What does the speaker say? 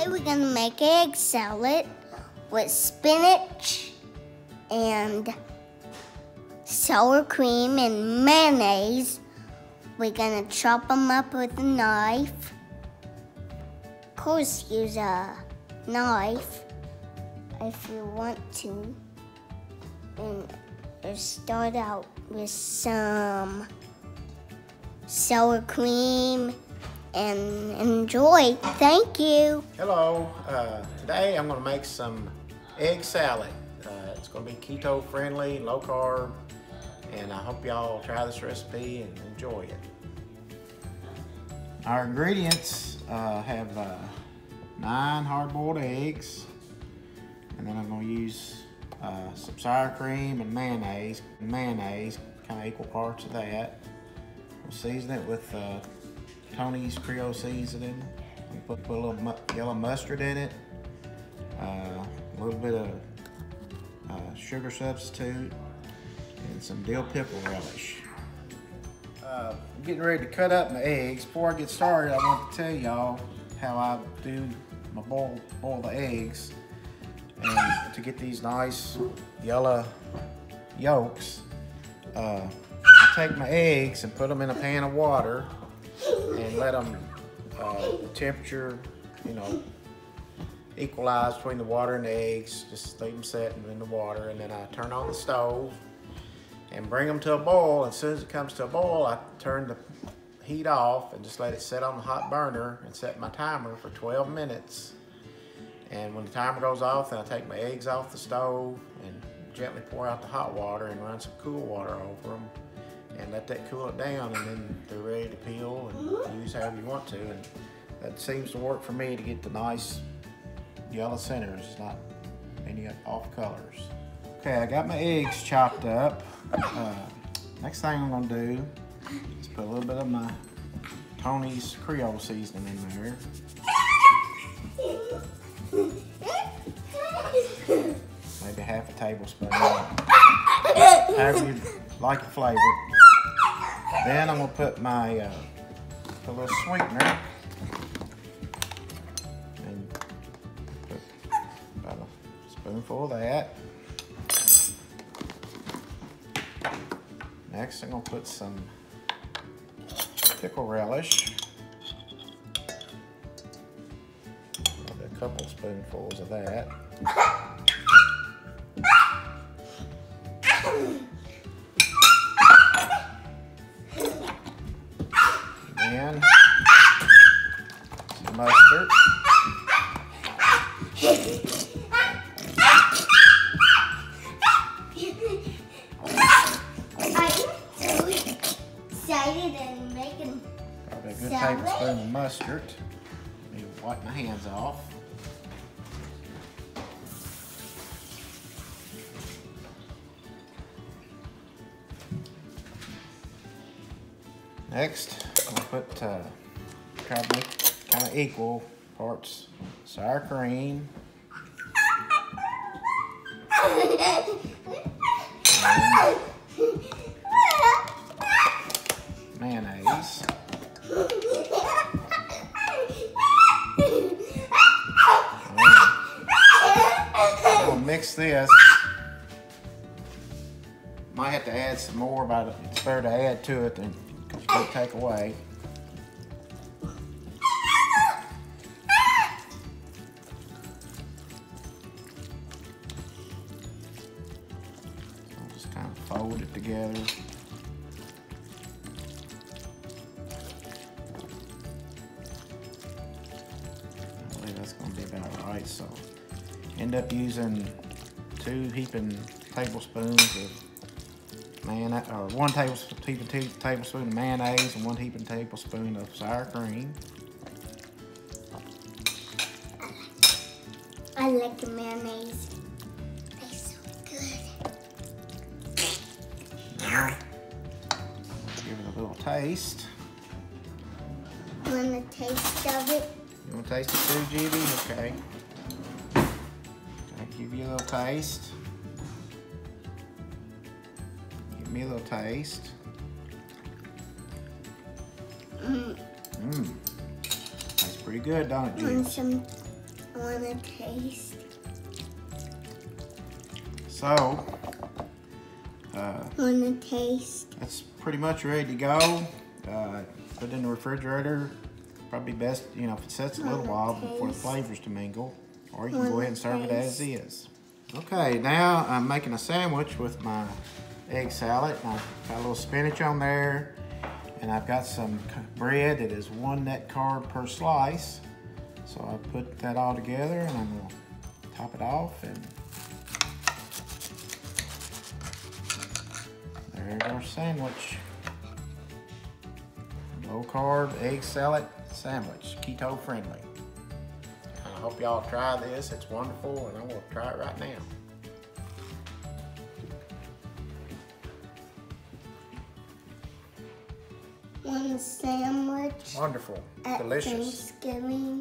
Today we're gonna make egg salad with spinach and sour cream and mayonnaise. We're gonna chop them up with a knife. Of course, use a knife if you want to. And start out with some sour cream and enjoy. Thank you. Hello, uh, today I'm gonna make some egg salad. Uh, it's gonna be keto friendly, low carb, and I hope y'all try this recipe and enjoy it. Our ingredients uh, have uh, nine hard-boiled eggs, and then I'm gonna use uh, some sour cream and mayonnaise, mayonnaise, kind of equal parts of that. We'll season it with uh, Tony's Creole seasoning. We put, put a little mu yellow mustard in it, uh, a little bit of uh, sugar substitute, and some dill pickle relish. Uh, getting ready to cut up my eggs. Before I get started, I want to tell y'all how I do my boil, boil the eggs. And to get these nice yellow yolks, uh, I take my eggs and put them in a pan of water and let them, uh, temperature, you know, equalize between the water and the eggs. Just leave them setting in the water and then I turn on the stove and bring them to a boil. As soon as it comes to a boil, I turn the heat off and just let it sit on the hot burner and set my timer for 12 minutes. And when the timer goes off, then I take my eggs off the stove and gently pour out the hot water and run some cool water over them and let that cool it down and then they're ready to peel and use however you want to. And that seems to work for me to get the nice yellow centers, not any off colors. Okay, I got my eggs chopped up. Uh, next thing I'm gonna do is put a little bit of my Tony's Creole seasoning in there. Maybe half a tablespoon. However you like the flavor. Then I'm gonna put my uh, a little sweetener and put about a spoonful of that. Next, I'm gonna put some pickle relish. A couple spoonfuls of that. And some mustard. Probably a good tablespoon of mustard. Need to wipe my hands off. Next, Gonna put, uh, try kind of equal parts sour cream. mayonnaise. Gonna mix this. Might have to add some more, but it's better to add to it to take away. Just kind of fold it together. I believe that's gonna be about right, so end up using two heaping tablespoons of mayonnaise, or uh, one tablespoon, tablespoon of mayonnaise and one heaping tablespoon of sour cream. I like the mayonnaise. Tastes so good. Now, give it a little taste. Want the taste of it? You want to taste it too, Jivy? Okay. I'll give you a little taste. Give me a little taste. Mm, Mmm. Tastes pretty good, don't it, want some wanna taste. So, uh, Wanna taste. that's pretty much ready to go. Uh, put it in the refrigerator. Probably best, you know, if it sets a little while for the flavors to mingle. Or you can go Wanna ahead and serve it as taste. is. Okay, now I'm making a sandwich with my egg salad. I've got a little spinach on there. And I've got some bread that is one net carb per slice. So I put that all together and I'm gonna top it off and there's our sandwich. Low carb egg salad sandwich, keto friendly. I hope y'all try this. It's wonderful and I'm gonna try it right now. One sandwich Wonderful, delicious. Thanksgiving.